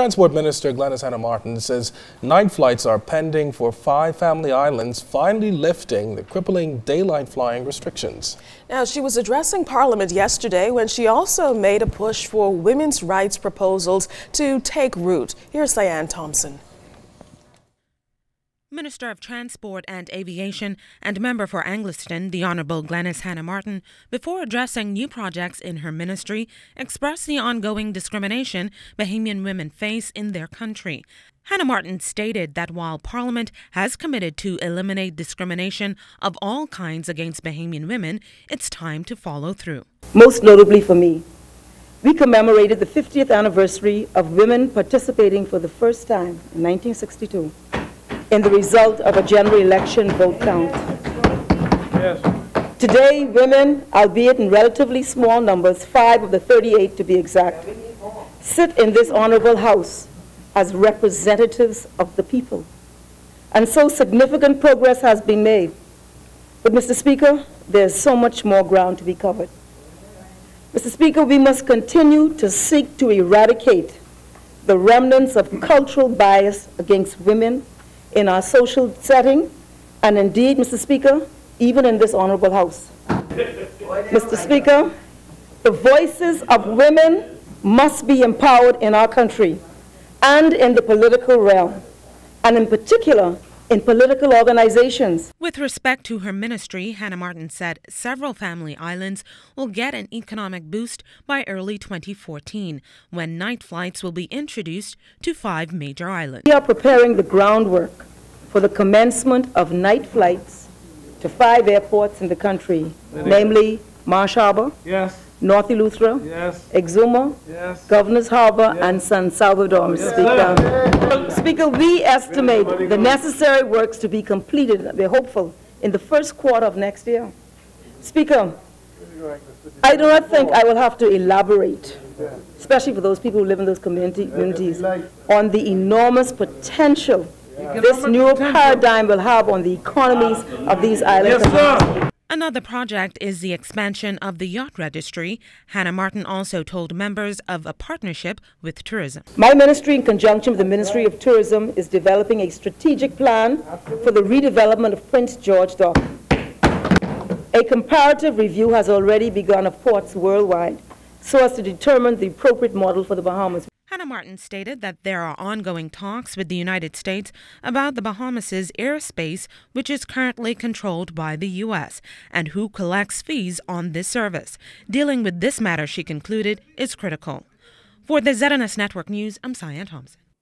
Transport Minister Glenys Hanna Martin says night flights are pending for five family islands, finally lifting the crippling daylight flying restrictions. Now, she was addressing Parliament yesterday when she also made a push for women's rights proposals to take root. Here's Cyan Thompson. Minister of Transport and Aviation and member for Englerston, the Honourable Glenys Hanna Martin, before addressing new projects in her ministry, expressed the ongoing discrimination Bahamian women face in their country. Hanna Martin stated that while Parliament has committed to eliminate discrimination of all kinds against Bahamian women, it's time to follow through. Most notably for me, we commemorated the 50th anniversary of women participating for the first time in 1962 in the result of a general election vote count. Yes. Today, women, albeit in relatively small numbers, five of the 38 to be exact, sit in this honorable house as representatives of the people. And so significant progress has been made. But, Mr. Speaker, there's so much more ground to be covered. Mr. Speaker, we must continue to seek to eradicate the remnants of cultural bias against women in our social setting, and indeed, Mr. Speaker, even in this honorable House. Mr. Speaker, the voices of women must be empowered in our country and in the political realm, and in particular, in political organizations. With respect to her ministry, Hanna Martin said several family islands will get an economic boost by early 2014 when night flights will be introduced to five major islands. We are preparing the groundwork for the commencement of night flights to five airports in the country, namely Marsh Harbor, yes. North Eleuthera, yes. Exuma, yes. Governor's Harbor, yes. and San Salvador, Mr. Speaker. Speaker, we estimate the necessary works to be completed, we're hopeful, in the first quarter of next year. Speaker, I do not think I will have to elaborate, especially for those people who live in those community, communities, on the enormous potential this new paradigm will have on the economies of these islands. Yes, Another project is the expansion of the yacht registry. Hanna Martin also told members of a partnership with tourism. My ministry, in conjunction with the Ministry of Tourism, is developing a strategic plan for the redevelopment of Prince George Dock. A comparative review has already begun of ports worldwide so as to determine the appropriate model for the Bahamas. Hanna Martin stated that there are ongoing talks with the United States about the Bahamas' airspace, which is currently controlled by the U.S., and who collects fees on this service. Dealing with this matter, she concluded, is critical. For the ZNS Network News, I'm Cyan Thompson.